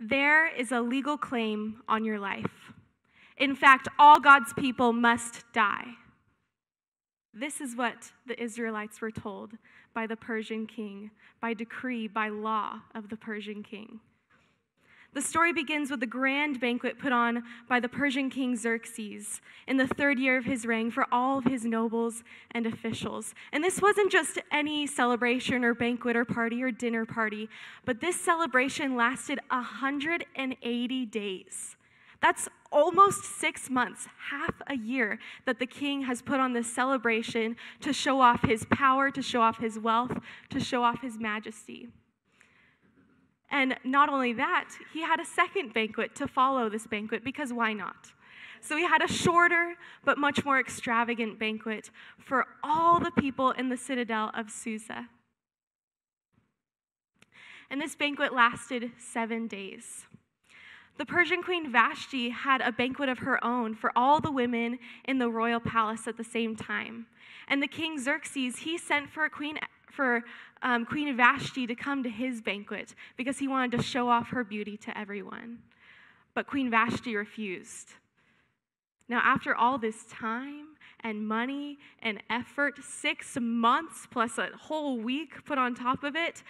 there is a legal claim on your life. In fact, all God's people must die. This is what the Israelites were told by the Persian king, by decree, by law of the Persian king. The story begins with a grand banquet put on by the Persian king Xerxes in the third year of his reign for all of his nobles and officials. And this wasn't just any celebration or banquet or party or dinner party, but this celebration lasted 180 days. That's almost six months, half a year, that the king has put on this celebration to show off his power, to show off his wealth, to show off his majesty. And not only that, he had a second banquet to follow this banquet because why not? So he had a shorter but much more extravagant banquet for all the people in the citadel of Susa. And this banquet lasted seven days. The Persian queen Vashti had a banquet of her own for all the women in the royal palace at the same time. And the king Xerxes, he sent for a Queen for um, Queen Vashti to come to his banquet because he wanted to show off her beauty to everyone. But Queen Vashti refused. Now, after all this time and money and effort, six months plus a whole week put on top of it,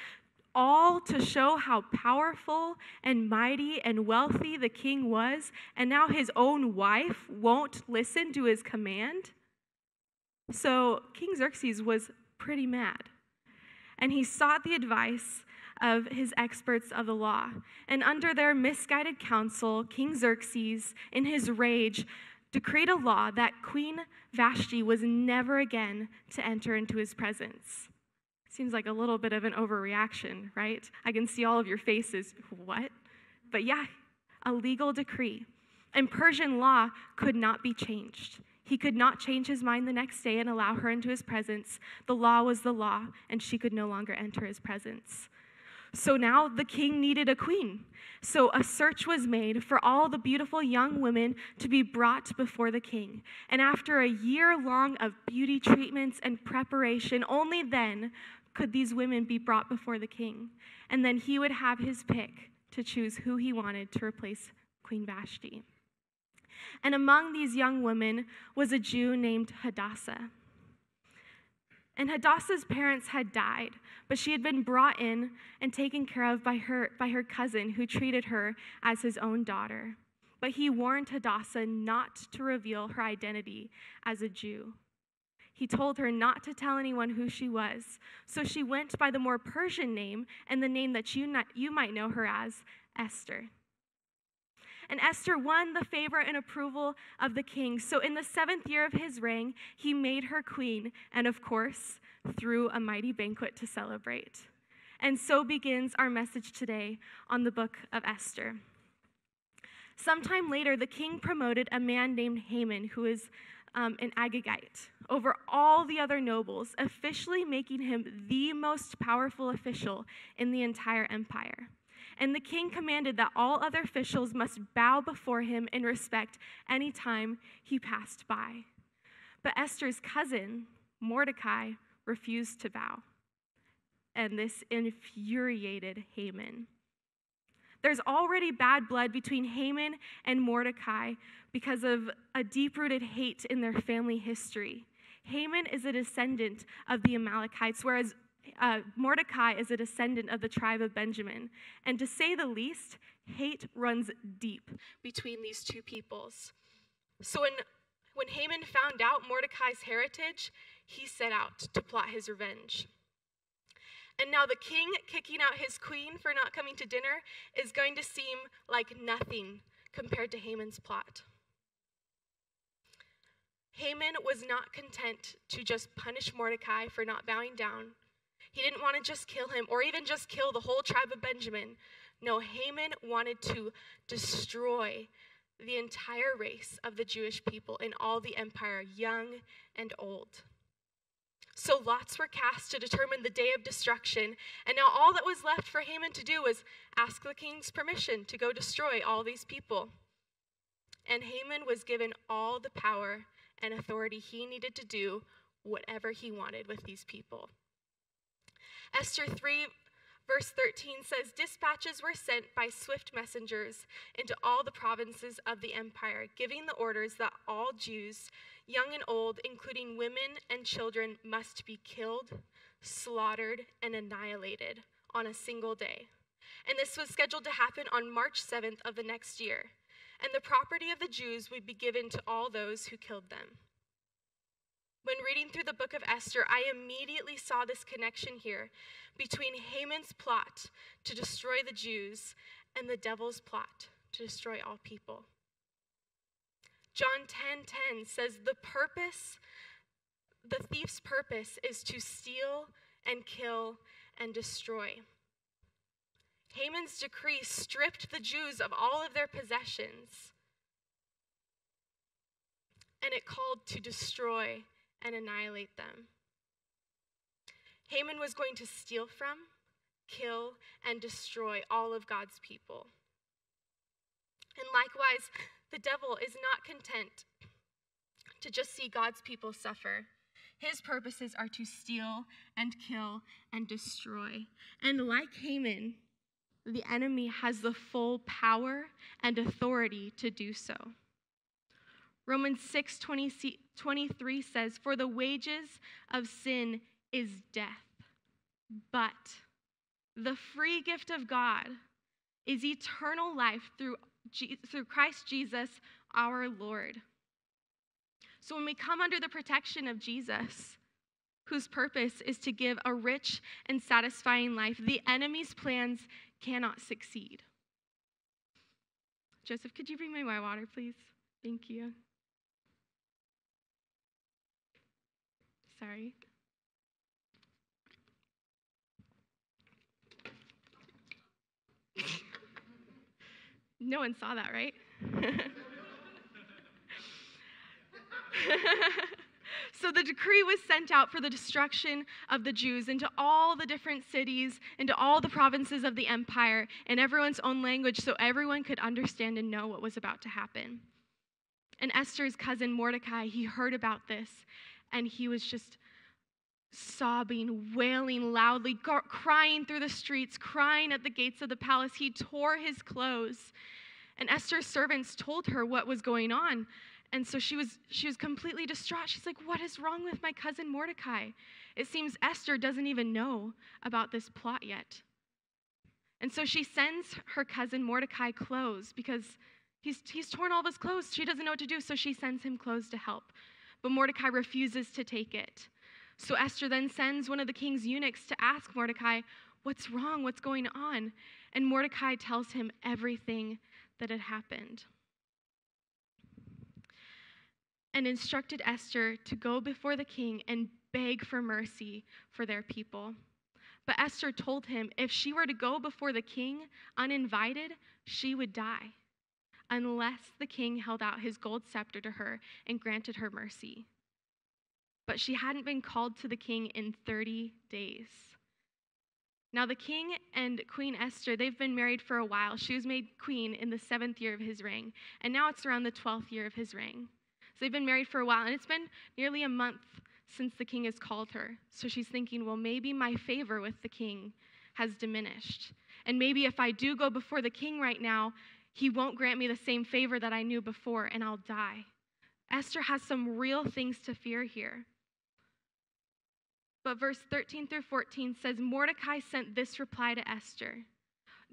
all to show how powerful and mighty and wealthy the king was, and now his own wife won't listen to his command. So King Xerxes was pretty mad and he sought the advice of his experts of the law. And under their misguided counsel, King Xerxes, in his rage, decreed a law that Queen Vashti was never again to enter into his presence. Seems like a little bit of an overreaction, right? I can see all of your faces. What? But yeah, a legal decree. And Persian law could not be changed. He could not change his mind the next day and allow her into his presence. The law was the law, and she could no longer enter his presence. So now the king needed a queen. So a search was made for all the beautiful young women to be brought before the king. And after a year long of beauty treatments and preparation, only then could these women be brought before the king. And then he would have his pick to choose who he wanted to replace Queen Vashti. And among these young women was a Jew named Hadassah. And Hadassah's parents had died, but she had been brought in and taken care of by her, by her cousin, who treated her as his own daughter. But he warned Hadassah not to reveal her identity as a Jew. He told her not to tell anyone who she was. So she went by the more Persian name and the name that you, not, you might know her as, Esther. And Esther won the favor and approval of the king. So in the seventh year of his reign, he made her queen, and of course, threw a mighty banquet to celebrate. And so begins our message today on the book of Esther. Sometime later, the king promoted a man named Haman, who is um, an Agagite, over all the other nobles, officially making him the most powerful official in the entire empire. And the king commanded that all other officials must bow before him in respect any time he passed by. But Esther's cousin, Mordecai, refused to bow. And this infuriated Haman. There's already bad blood between Haman and Mordecai because of a deep rooted hate in their family history. Haman is a descendant of the Amalekites, whereas uh, Mordecai is a descendant of the tribe of Benjamin. And to say the least, hate runs deep between these two peoples. So when, when Haman found out Mordecai's heritage, he set out to plot his revenge. And now the king kicking out his queen for not coming to dinner is going to seem like nothing compared to Haman's plot. Haman was not content to just punish Mordecai for not bowing down he didn't want to just kill him or even just kill the whole tribe of Benjamin. No, Haman wanted to destroy the entire race of the Jewish people in all the empire, young and old. So lots were cast to determine the day of destruction, and now all that was left for Haman to do was ask the king's permission to go destroy all these people. And Haman was given all the power and authority he needed to do whatever he wanted with these people. Esther 3, Verse 13 says Dispatches were sent by swift messengers into all the provinces of the empire, giving the orders that all Jews, young and old, including women and children, must be killed, slaughtered, and annihilated on a single day. And this was scheduled to happen on March 7th of the next year. And the property of the Jews would be given to all those who killed them. When reading through the book of Esther, I immediately saw this connection here between Haman's plot to destroy the Jews and the devil's plot to destroy all people. John 10:10 says the purpose the thief's purpose is to steal and kill and destroy. Haman's decree stripped the Jews of all of their possessions and it called to destroy and annihilate them. Haman was going to steal from, kill, and destroy all of God's people. And likewise, the devil is not content to just see God's people suffer. His purposes are to steal and kill and destroy. And like Haman, the enemy has the full power and authority to do so. Romans 6 20, 23 says, For the wages of sin is death, but the free gift of God is eternal life through, through Christ Jesus our Lord. So when we come under the protection of Jesus, whose purpose is to give a rich and satisfying life, the enemy's plans cannot succeed. Joseph, could you bring me my water, please? Thank you. Sorry. no one saw that, right? so the decree was sent out for the destruction of the Jews into all the different cities, into all the provinces of the empire, in everyone's own language, so everyone could understand and know what was about to happen. And Esther's cousin Mordecai, he heard about this, and he was just sobbing, wailing loudly, crying through the streets, crying at the gates of the palace. He tore his clothes. And Esther's servants told her what was going on. And so she was she was completely distraught. She's like, "What is wrong with my cousin Mordecai? It seems Esther doesn't even know about this plot yet." And so she sends her cousin Mordecai clothes because he's he's torn all of his clothes. She doesn't know what to do, so she sends him clothes to help. But Mordecai refuses to take it. So Esther then sends one of the king's eunuchs to ask Mordecai, What's wrong? What's going on? And Mordecai tells him everything that had happened and instructed Esther to go before the king and beg for mercy for their people. But Esther told him if she were to go before the king uninvited, she would die, unless the king held out his gold scepter to her and granted her mercy. But she hadn't been called to the king in 30 days. Now, the king and Queen Esther, they've been married for a while. She was made queen in the seventh year of his reign, and now it's around the 12th year of his reign. So they've been married for a while, and it's been nearly a month since the king has called her. So she's thinking, well, maybe my favor with the king has diminished. And maybe if I do go before the king right now, he won't grant me the same favor that I knew before, and I'll die. Esther has some real things to fear here. But verse 13 through 14 says Mordecai sent this reply to Esther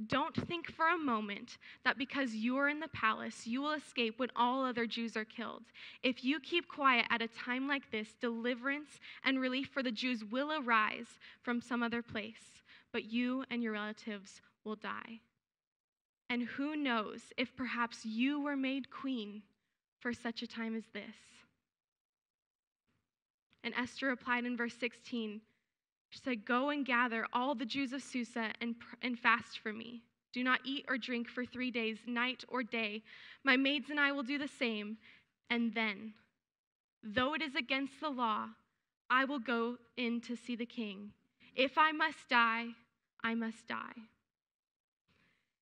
Don't think for a moment that because you are in the palace, you will escape when all other Jews are killed. If you keep quiet at a time like this, deliverance and relief for the Jews will arise from some other place, but you and your relatives will die. And who knows if perhaps you were made queen for such a time as this. And Esther replied in verse 16, she said, Go and gather all the Jews of Susa and, and fast for me. Do not eat or drink for three days, night or day. My maids and I will do the same. And then, though it is against the law, I will go in to see the king. If I must die, I must die.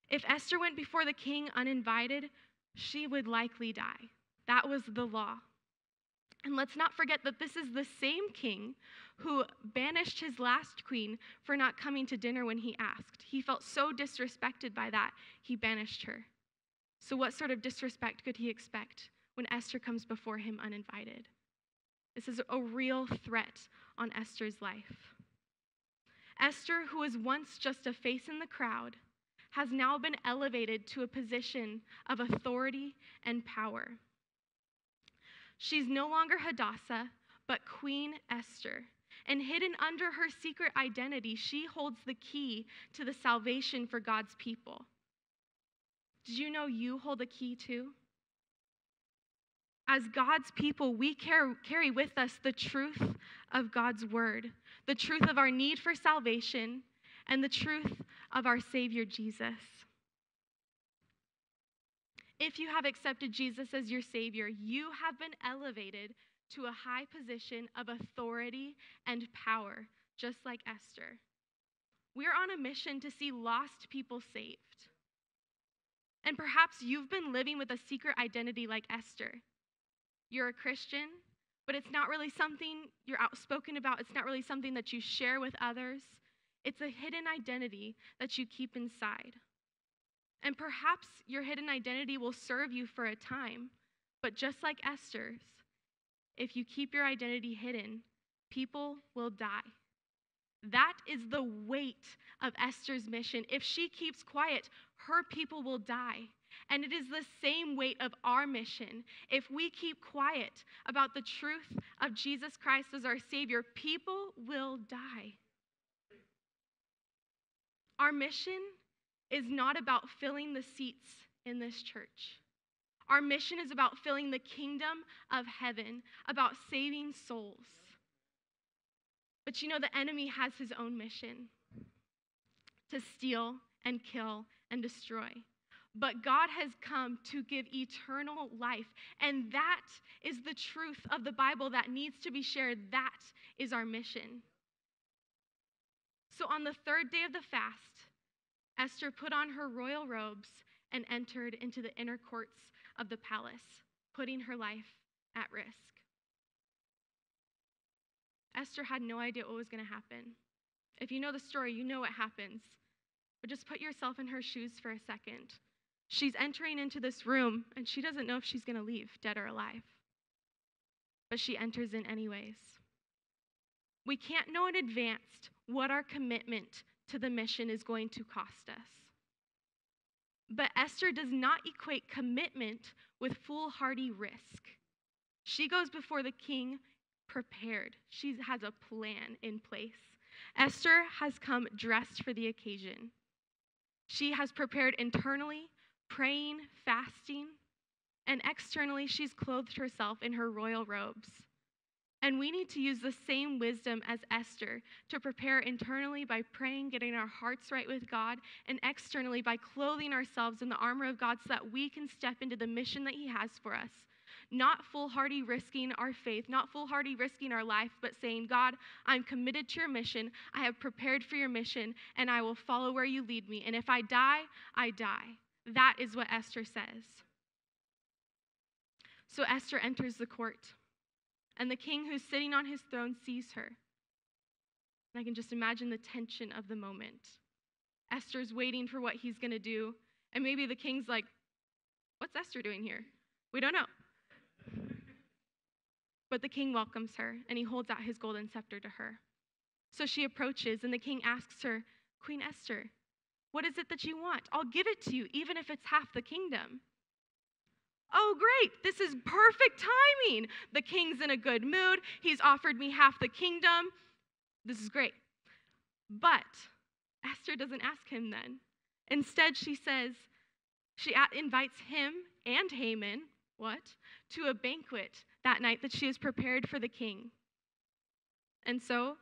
If Esther went before the king uninvited, she would likely die. That was the law. And let's not forget that this is the same king who banished his last queen for not coming to dinner when he asked. He felt so disrespected by that, he banished her. So, what sort of disrespect could he expect when Esther comes before him uninvited? This is a real threat on Esther's life. Esther, who was once just a face in the crowd, has now been elevated to a position of authority and power. She's no longer Hadassah, but Queen Esther. And hidden under her secret identity, she holds the key to the salvation for God's people. Did you know you hold a key too? As God's people, we carry with us the truth of God's word, the truth of our need for salvation, and the truth of our Savior Jesus. If you have accepted Jesus as your Savior, you have been elevated to a high position of authority and power, just like Esther. We're on a mission to see lost people saved. And perhaps you've been living with a secret identity like Esther. You're a Christian, but it's not really something you're outspoken about, it's not really something that you share with others. It's a hidden identity that you keep inside. And perhaps your hidden identity will serve you for a time, but just like Esther's, if you keep your identity hidden, people will die. That is the weight of Esther's mission. If she keeps quiet, her people will die. And it is the same weight of our mission. If we keep quiet about the truth of Jesus Christ as our Savior, people will die. Our mission is not about filling the seats in this church. Our mission is about filling the kingdom of heaven, about saving souls. But you know, the enemy has his own mission to steal and kill and destroy. But God has come to give eternal life. And that is the truth of the Bible that needs to be shared. That is our mission. So on the third day of the fast, Esther put on her royal robes and entered into the inner courts of the palace, putting her life at risk. Esther had no idea what was going to happen. If you know the story, you know what happens. But just put yourself in her shoes for a second. She's entering into this room and she doesn't know if she's going to leave, dead or alive. But she enters in anyways. We can't know in advance what our commitment to the mission is going to cost us. But Esther does not equate commitment with foolhardy risk. She goes before the king prepared, she has a plan in place. Esther has come dressed for the occasion. She has prepared internally, praying, fasting, and externally, she's clothed herself in her royal robes. And we need to use the same wisdom as Esther to prepare internally by praying, getting our hearts right with God, and externally by clothing ourselves in the armor of God so that we can step into the mission that He has for us. Not foolhardy risking our faith, not foolhardy risking our life, but saying, God, I'm committed to your mission. I have prepared for your mission, and I will follow where you lead me. And if I die, I die. That is what Esther says. So Esther enters the court and the king who's sitting on his throne sees her. And I can just imagine the tension of the moment. Esther's waiting for what he's going to do, and maybe the king's like, What's Esther doing here? We don't know. But the king welcomes her, and he holds out his golden scepter to her. So she approaches, and the king asks her, Queen Esther, what is it that you want? I'll give it to you, even if it's half the kingdom. Oh, great, this is perfect timing. The king's in a good mood. He's offered me half the kingdom. This is great. But Esther doesn't ask him then. Instead, she says, she invites him and Haman, what? To a banquet that night that she has prepared for the king. And so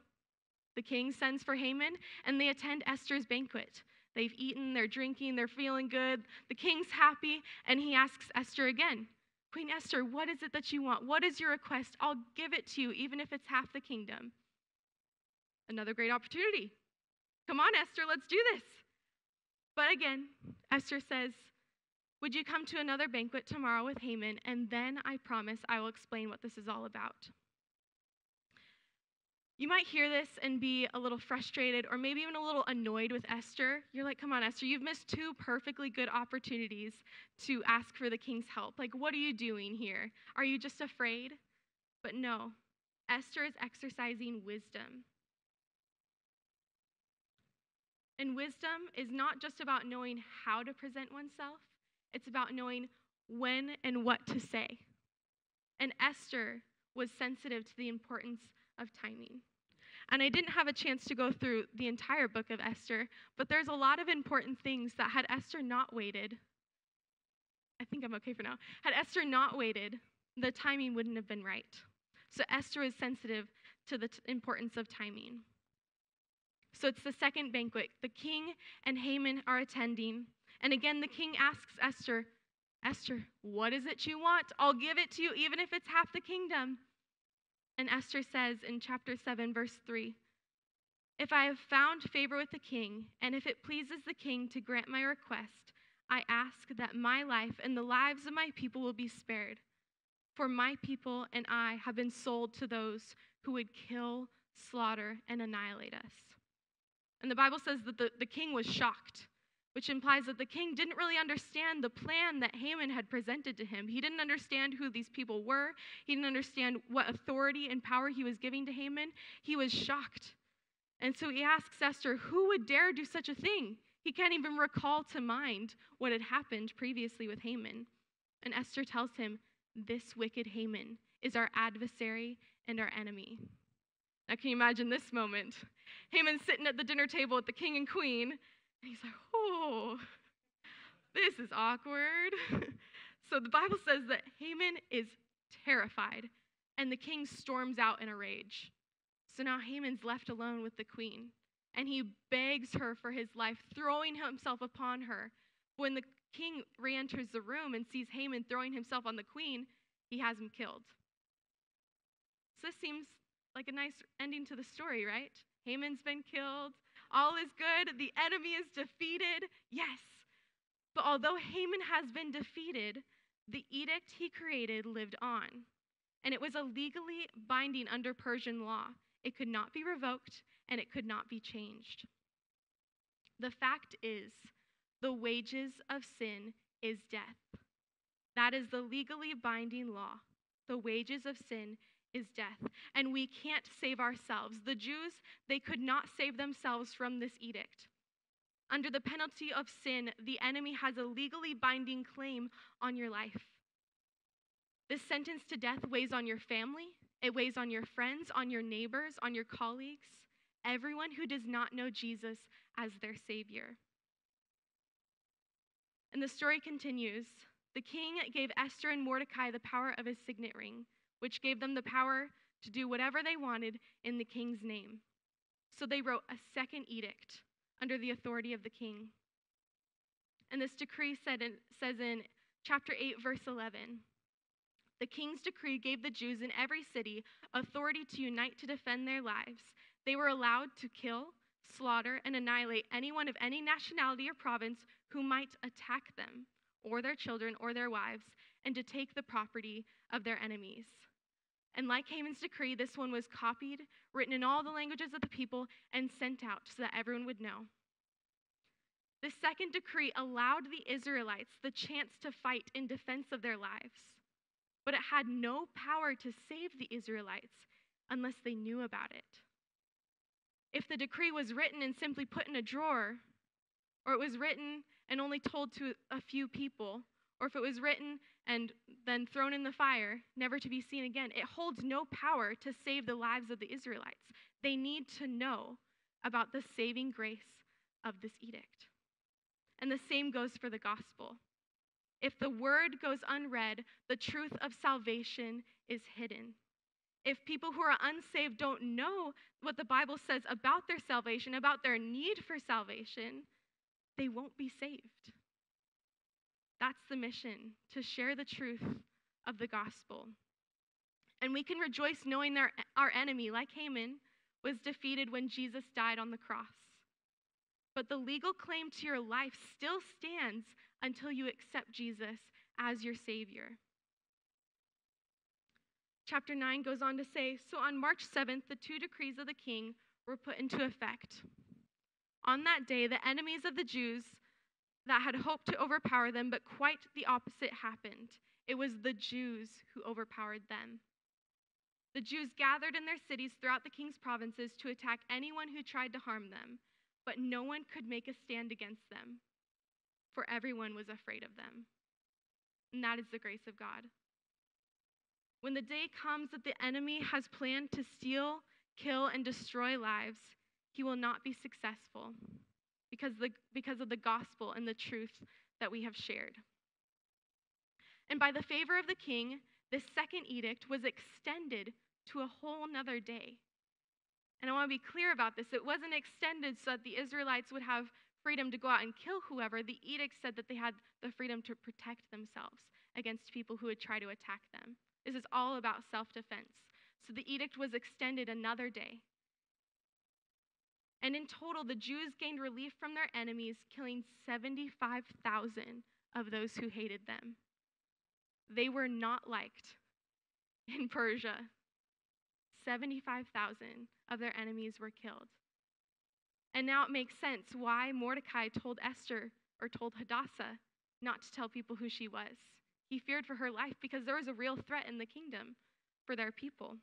the king sends for Haman, and they attend Esther's banquet. They've eaten, they're drinking, they're feeling good. The king's happy, and he asks Esther again Queen Esther, what is it that you want? What is your request? I'll give it to you, even if it's half the kingdom. Another great opportunity. Come on, Esther, let's do this. But again, Esther says, Would you come to another banquet tomorrow with Haman? And then I promise I will explain what this is all about. You might hear this and be a little frustrated or maybe even a little annoyed with Esther. You're like, come on, Esther, you've missed two perfectly good opportunities to ask for the king's help. Like, what are you doing here? Are you just afraid? But no, Esther is exercising wisdom. And wisdom is not just about knowing how to present oneself, it's about knowing when and what to say. And Esther was sensitive to the importance of timing. And I didn't have a chance to go through the entire book of Esther, but there's a lot of important things that had Esther not waited, I think I'm okay for now. Had Esther not waited, the timing wouldn't have been right. So Esther is sensitive to the t- importance of timing. So it's the second banquet. The king and Haman are attending. And again, the king asks Esther, Esther, what is it you want? I'll give it to you, even if it's half the kingdom. And Esther says in chapter 7, verse 3 If I have found favor with the king, and if it pleases the king to grant my request, I ask that my life and the lives of my people will be spared. For my people and I have been sold to those who would kill, slaughter, and annihilate us. And the Bible says that the, the king was shocked which implies that the king didn't really understand the plan that Haman had presented to him. He didn't understand who these people were, he didn't understand what authority and power he was giving to Haman. He was shocked. And so he asks Esther, Who would dare do such a thing? He can't even recall to mind what had happened previously with Haman. And Esther tells him, This wicked Haman is our adversary and our enemy. Now, can you imagine this moment? Haman sitting at the dinner table with the king and queen, and he's like, oh, this is awkward. so the Bible says that Haman is terrified, and the king storms out in a rage. So now Haman's left alone with the queen, and he begs her for his life, throwing himself upon her. When the king re enters the room and sees Haman throwing himself on the queen, he has him killed. So this seems like a nice ending to the story, right? Haman's been killed, all is good, the enemy is defeated. Yes. But although Haman has been defeated, the edict he created lived on. And it was a legally binding under Persian law. It could not be revoked and it could not be changed. The fact is, the wages of sin is death. That is the legally binding law. The wages of sin is death, and we can't save ourselves. The Jews, they could not save themselves from this edict. Under the penalty of sin, the enemy has a legally binding claim on your life. This sentence to death weighs on your family, it weighs on your friends, on your neighbors, on your colleagues, everyone who does not know Jesus as their Savior. And the story continues. The king gave Esther and Mordecai the power of his signet ring which gave them the power to do whatever they wanted in the king's name. So they wrote a second edict under the authority of the king. And this decree said in, says in chapter 8, verse 11 The king's decree gave the Jews in every city authority to unite to defend their lives. They were allowed to kill, slaughter, and annihilate anyone of any nationality or province who might attack them, or their children, or their wives, and to take the property of their enemies. And like Haman's decree, this one was copied, written in all the languages of the people, and sent out so that everyone would know. The second decree allowed the Israelites the chance to fight in defense of their lives, but it had no power to save the Israelites unless they knew about it. If the decree was written and simply put in a drawer, or it was written and only told to a few people, or if it was written and then thrown in the fire, never to be seen again, it holds no power to save the lives of the Israelites. They need to know about the saving grace of this edict. And the same goes for the gospel. If the word goes unread, the truth of salvation is hidden. If people who are unsaved don't know what the Bible says about their salvation, about their need for salvation, they won't be saved. That's the mission to share the truth of the gospel. And we can rejoice knowing that our enemy, like Haman, was defeated when Jesus died on the cross. But the legal claim to your life still stands until you accept Jesus as your Savior. Chapter 9 goes on to say So on March 7th, the two decrees of the king were put into effect. On that day, the enemies of the Jews that had hoped to overpower them, but quite the opposite happened. It was the Jews who overpowered them. The Jews gathered in their cities throughout the king's provinces to attack anyone who tried to harm them, but no one could make a stand against them, for everyone was afraid of them. And that is the grace of God. When the day comes that the enemy has planned to steal, kill, and destroy lives, he will not be successful because, the, because of the gospel and the truth that we have shared. And by the favor of the king, this second edict was extended to a whole nother day. And I want to be clear about this. It wasn't extended so that the Israelites would have freedom to go out and kill whoever. The edict said that they had the freedom to protect themselves against people who would try to attack them. This is all about self defense. So the edict was extended another day. And in total, the Jews gained relief from their enemies, killing 75,000 of those who hated them. They were not liked in Persia. 75,000 of their enemies were killed. And now it makes sense why Mordecai told Esther or told Hadassah not to tell people who she was. He feared for her life because there was a real threat in the kingdom for their people.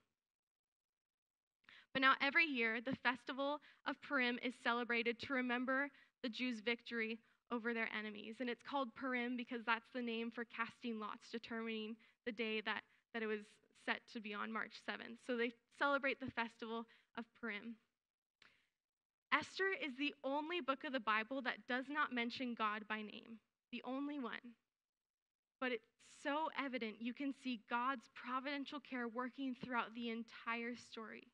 But now, every year, the festival of Purim is celebrated to remember the Jews' victory over their enemies. And it's called Purim because that's the name for casting lots, determining the day that, that it was set to be on March 7th. So they celebrate the festival of Purim. Esther is the only book of the Bible that does not mention God by name, the only one. But it's so evident you can see God's providential care working throughout the entire story.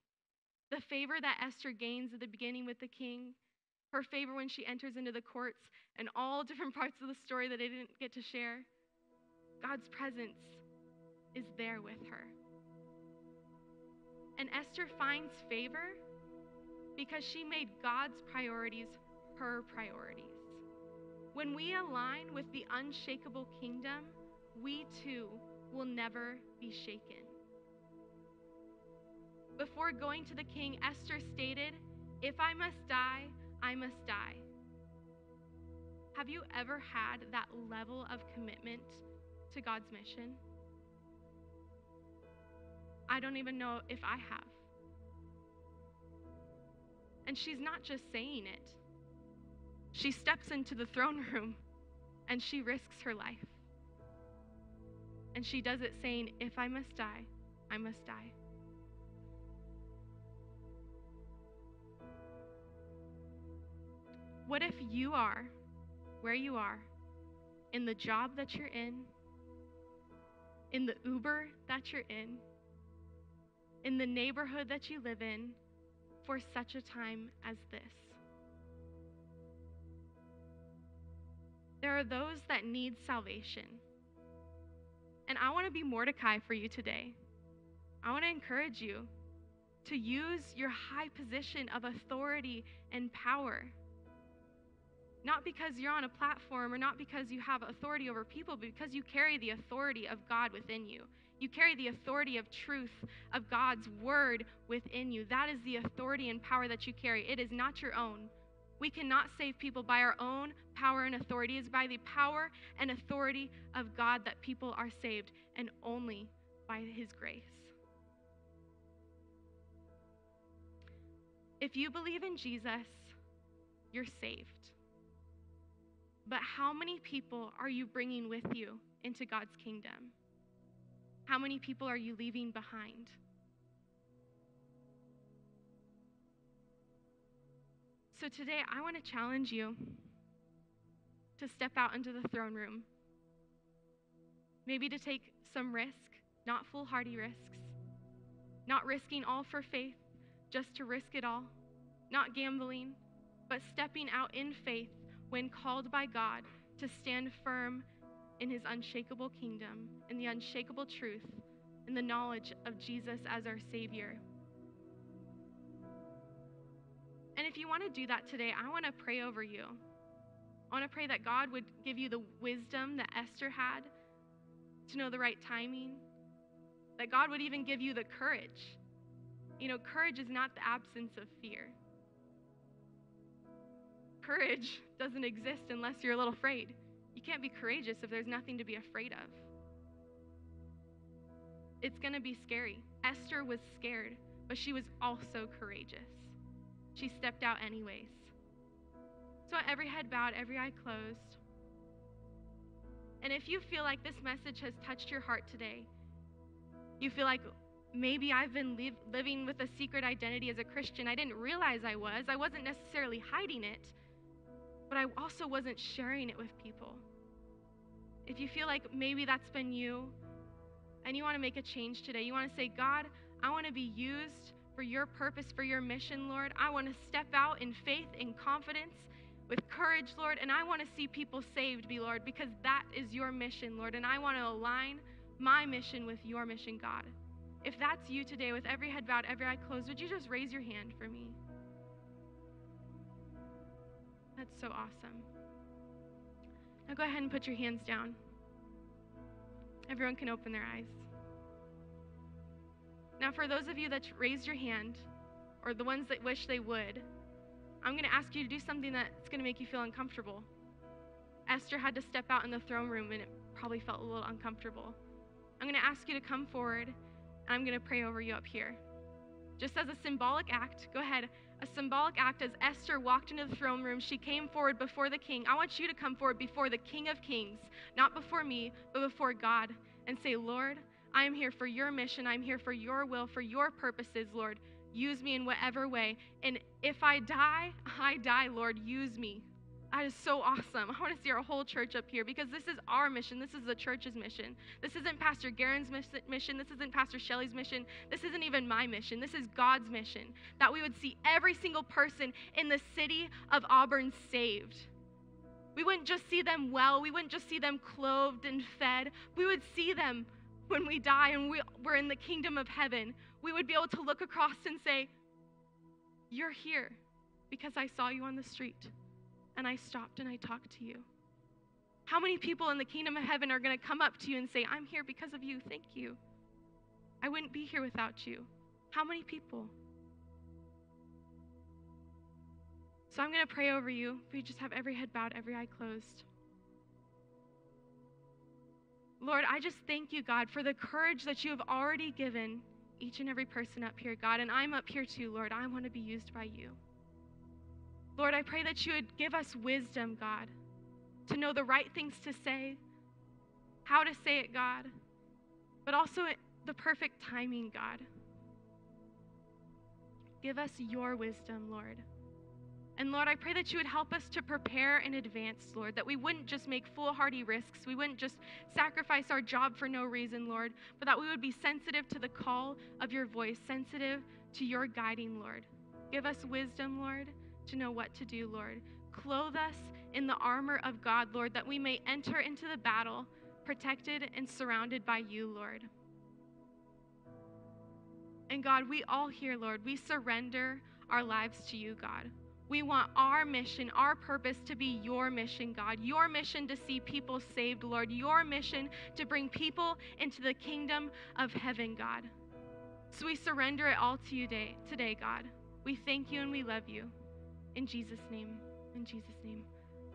The favor that Esther gains at the beginning with the king, her favor when she enters into the courts, and all different parts of the story that I didn't get to share. God's presence is there with her. And Esther finds favor because she made God's priorities her priorities. When we align with the unshakable kingdom, we too will never be shaken. Before going to the king, Esther stated, If I must die, I must die. Have you ever had that level of commitment to God's mission? I don't even know if I have. And she's not just saying it, she steps into the throne room and she risks her life. And she does it saying, If I must die, I must die. What if you are where you are, in the job that you're in, in the Uber that you're in, in the neighborhood that you live in, for such a time as this? There are those that need salvation. And I want to be Mordecai for you today. I want to encourage you to use your high position of authority and power not because you're on a platform or not because you have authority over people, but because you carry the authority of God within you. You carry the authority of truth, of God's word within you. That is the authority and power that you carry. It is not your own. We cannot save people by our own power and authority. It's by the power and authority of God that people are saved, and only by His grace. If you believe in Jesus, you're saved. But how many people are you bringing with you into God's kingdom? How many people are you leaving behind? So today, I want to challenge you to step out into the throne room. Maybe to take some risk, not foolhardy risks, not risking all for faith, just to risk it all, not gambling, but stepping out in faith when called by God to stand firm in his unshakable kingdom, in the unshakable truth, in the knowledge of Jesus as our Savior. And if you want to do that today, I want to pray over you. I want to pray that God would give you the wisdom that Esther had to know the right timing, that God would even give you the courage. You know, courage is not the absence of fear. Courage doesn't exist unless you're a little afraid. You can't be courageous if there's nothing to be afraid of. It's going to be scary. Esther was scared, but she was also courageous. She stepped out anyways. So, every head bowed, every eye closed. And if you feel like this message has touched your heart today, you feel like maybe I've been living with a secret identity as a Christian. I didn't realize I was. I wasn't necessarily hiding it, but I also wasn't sharing it with people. If you feel like maybe that's been you and you want to make a change today, you want to say, God, I want to be used for your purpose, for your mission, Lord. I want to step out in faith, in confidence, with courage, Lord, and I want to see people saved, be Lord, because that is your mission, Lord, and I want to align my mission with your mission, God. If that's you today, with every head bowed, every eye closed, would you just raise your hand for me? That's so awesome. Now go ahead and put your hands down. Everyone can open their eyes. Now, for those of you that raised your hand, or the ones that wish they would, I'm going to ask you to do something that's going to make you feel uncomfortable. Esther had to step out in the throne room, and it probably felt a little uncomfortable. I'm going to ask you to come forward, and I'm going to pray over you up here. Just as a symbolic act, go ahead. A symbolic act as Esther walked into the throne room, she came forward before the king. I want you to come forward before the King of Kings, not before me, but before God, and say, Lord, I am here for your mission. I'm here for your will, for your purposes, Lord. Use me in whatever way. And if I die, I die, Lord. Use me. That is so awesome. I want to see our whole church up here because this is our mission. This is the church's mission. This isn't Pastor Garen's mission. This isn't Pastor Shelley's mission. This isn't even my mission. This is God's mission that we would see every single person in the city of Auburn saved. We wouldn't just see them well, we wouldn't just see them clothed and fed. We would see them when we die and we, we're in the kingdom of heaven. We would be able to look across and say, You're here because I saw you on the street and I stopped and I talked to you. How many people in the kingdom of heaven are going to come up to you and say, I'm here because of you. Thank you. I wouldn't be here without you. How many people? So I'm going to pray over you. We just have every head bowed, every eye closed. Lord, I just thank you, God, for the courage that you have already given each and every person up here, God. And I'm up here too, Lord. I want to be used by you. Lord, I pray that you would give us wisdom, God, to know the right things to say, how to say it, God, but also the perfect timing, God. Give us your wisdom, Lord. And Lord, I pray that you would help us to prepare in advance, Lord, that we wouldn't just make foolhardy risks. We wouldn't just sacrifice our job for no reason, Lord, but that we would be sensitive to the call of your voice, sensitive to your guiding, Lord. Give us wisdom, Lord, to know what to do, Lord. Clothe us in the armor of God, Lord, that we may enter into the battle protected and surrounded by you, Lord. And God, we all here, Lord, we surrender our lives to you, God. We want our mission, our purpose to be your mission, God. Your mission to see people saved, Lord. Your mission to bring people into the kingdom of heaven, God. So we surrender it all to you today, today, God. We thank you and we love you. In Jesus' name. In Jesus' name.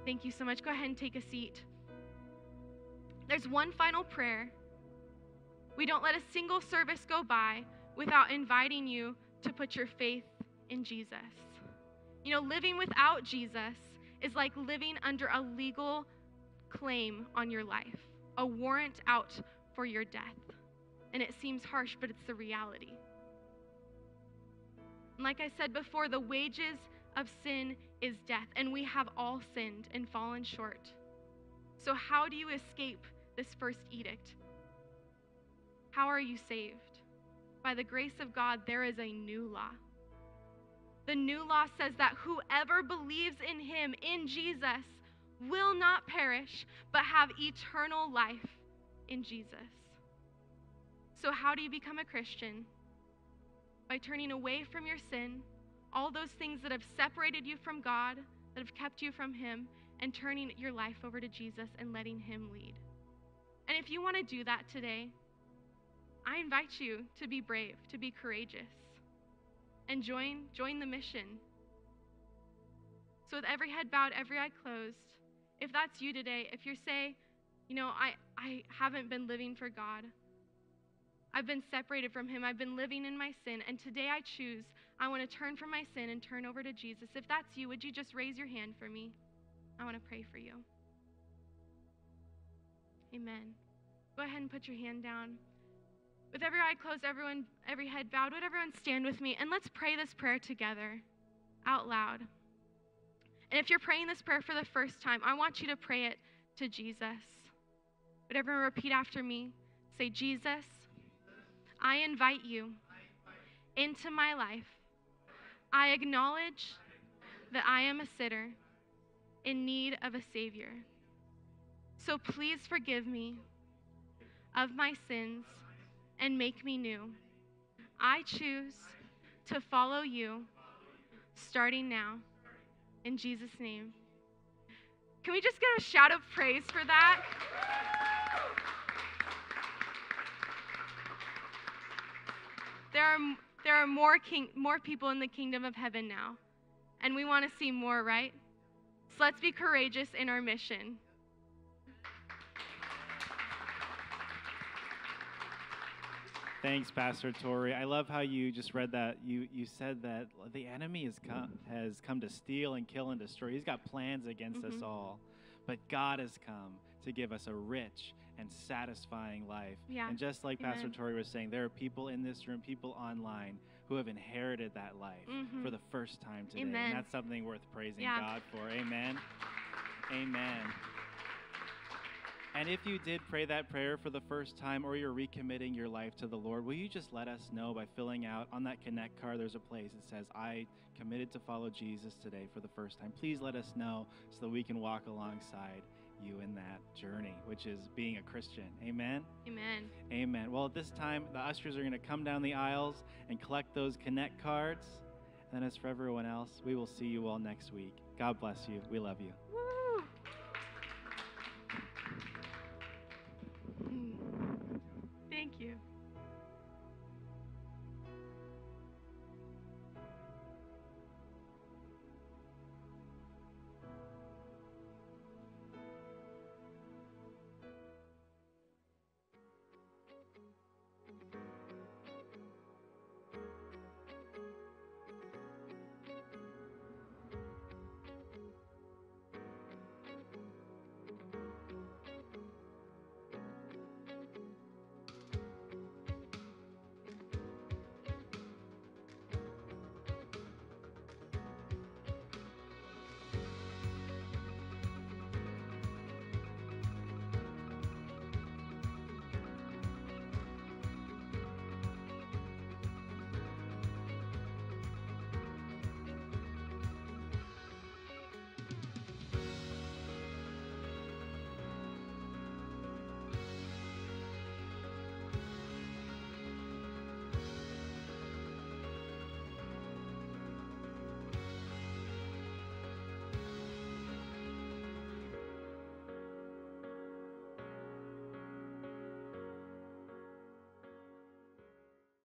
Thank you so much. Go ahead and take a seat. There's one final prayer. We don't let a single service go by without inviting you to put your faith in Jesus. You know, living without Jesus is like living under a legal claim on your life, a warrant out for your death. And it seems harsh, but it's the reality. And like I said before, the wages of sin is death, and we have all sinned and fallen short. So, how do you escape this first edict? How are you saved? By the grace of God, there is a new law. The new law says that whoever believes in him, in Jesus, will not perish, but have eternal life in Jesus. So, how do you become a Christian? By turning away from your sin, all those things that have separated you from God, that have kept you from Him, and turning your life over to Jesus and letting Him lead. And if you want to do that today, I invite you to be brave, to be courageous, and join, join the mission. So, with every head bowed, every eye closed, if that's you today, if you're you know, I, I haven't been living for God, I've been separated from Him, I've been living in my sin, and today I choose, I want to turn from my sin and turn over to Jesus. If that's you, would you just raise your hand for me? I want to pray for you. Amen. Go ahead and put your hand down. With every eye closed, everyone, every head bowed, would everyone stand with me and let's pray this prayer together out loud. And if you're praying this prayer for the first time, I want you to pray it to Jesus. Would everyone repeat after me? Say, Jesus, I invite you into my life. I acknowledge that I am a sinner in need of a Savior. So please forgive me of my sins and make me new. I choose to follow you starting now. In Jesus' name. Can we just get a shout of praise for that? There are, there are more, king, more people in the kingdom of heaven now, and we want to see more, right? So let's be courageous in our mission. Thanks, Pastor Tori. I love how you just read that. You you said that the enemy has come has come to steal and kill and destroy. He's got plans against mm-hmm. us all, but God has come to give us a rich and satisfying life. Yeah. And just like Amen. Pastor Tori was saying, there are people in this room, people online, who have inherited that life mm-hmm. for the first time today. Amen. And that's something worth praising yeah. God for. Amen. Amen. And if you did pray that prayer for the first time or you're recommitting your life to the Lord, will you just let us know by filling out on that Connect card? There's a place that says, I committed to follow Jesus today for the first time. Please let us know so that we can walk alongside you in that journey, which is being a Christian. Amen? Amen. Amen. Well, at this time, the ushers are going to come down the aisles and collect those Connect cards. And as for everyone else, we will see you all next week. God bless you. We love you. Woo.